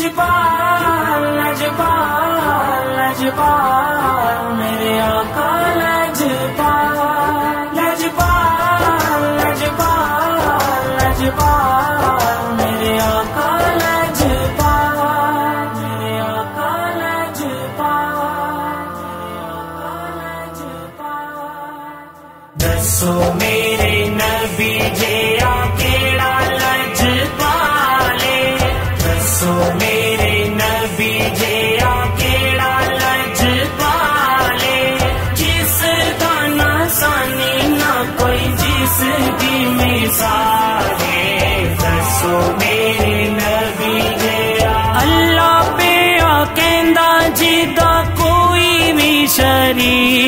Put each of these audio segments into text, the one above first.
लजपाल लजपाल लजपाल मेरे आका लजपाल लजपाल लजपाल लजपाल मेरे आका लजपाल मेरे आका लजपाल मेरे आका लजपाल दसो मेरे नबी जे आ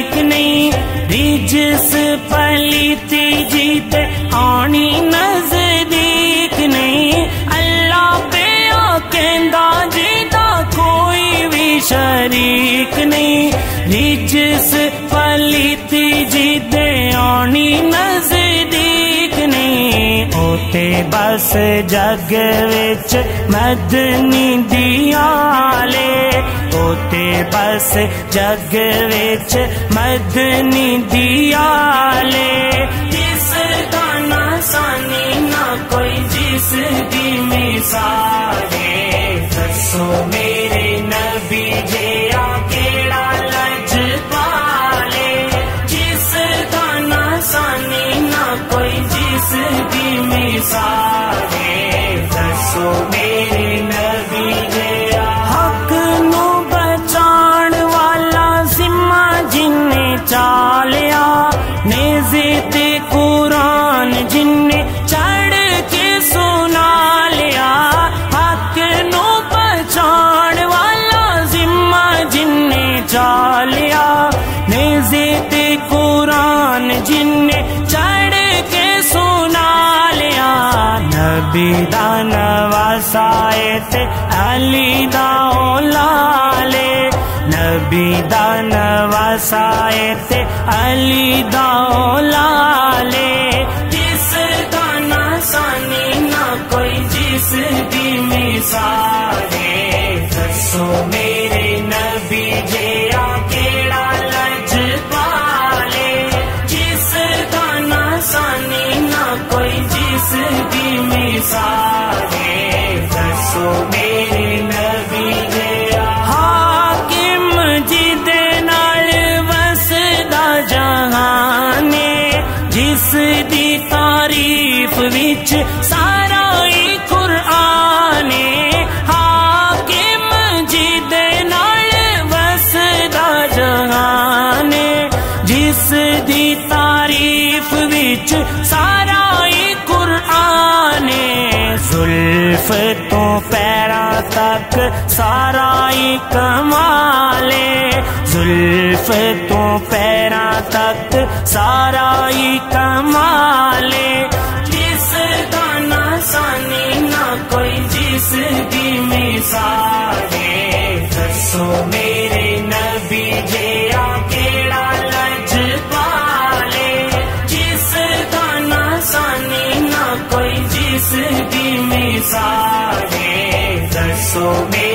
शरीक नहीं रिजस पलीती जीत आनी नजदीक नहीं अल्लाह पे आ कहंदा जिदा कोई भी शरीक नहीं रिजस पलीती जीत आनी नजदीक नहीं बस जग विच मदनी दियाले ओते बस जग विच मदनी दियाले। जिस का ना सानी ना कोई जिस दी मिसाल कोई जिस दी मिसाल है दसो मेरे ਨਬੀ ਦਾ ਨਵਾਸਾਏ ਤੇ ਅਲੀ ਦਾ ਲਾਲੇ ਨਬੀ ਦਾ ਨਵਾਸਾਏ ਤੇ ਅਲੀ ਦਾ ਲਾਲੇ ਜਿਸ ਦਾ ਨਾ ਸਾਨੀ ਨਾ ਕੋਈ ਜਿਸ ਦੀ ਮਿਸਾਲ ਹੈ ਦੱਸੋ ਮੇਰੇ ਨਬੀ ਜੇ ਆ ਕੇ ਦੀ ਤਾਰੀਫ ਵਿੱਚ ਸਾਰਾ ਹੀ ਕੁਰਾਨ ਏ ਹਾਕਿਮ ਜਿਹਦੇ ਨਾਲ ਵਸਦਾ ਜਹਾਨ ਏ ਜਿਸ ਦੀ ਤਾਰੀਫ ਵਿੱਚ ਸਾਰਾ ਸਿਰਫ ਤੋਂ ਪੈਰਾਂ ਤੱਕ ਸਾਰਾ ਹੀ ਕਮਾਲੇ ਜ਼ੁਲਫ ਤੋਂ ਪੈਰਾਂ ਤੱਕ ਸਾਰਾ ਹੀ ਕਮਾਲੇ ਜਿਸ ਦਾ ਨਾ ਸਾਨੀ, ਨਾ ਕੋਈ ਜਿਸ ਦੀ ਮਿਸਾਲ ਹੈ ਦੱਸੋ ਮੇਰੇ ਨਬੀ ਜੇ ਆ ਕਿਹੜਾ ਲਜ ਪਾਲੇ ਜਿਸ ਦਾ ਨਾ ਸਾਨੀ, ਨਾ ਕੋਈ ਜਿਸ दी मिसाल है दसो मेरे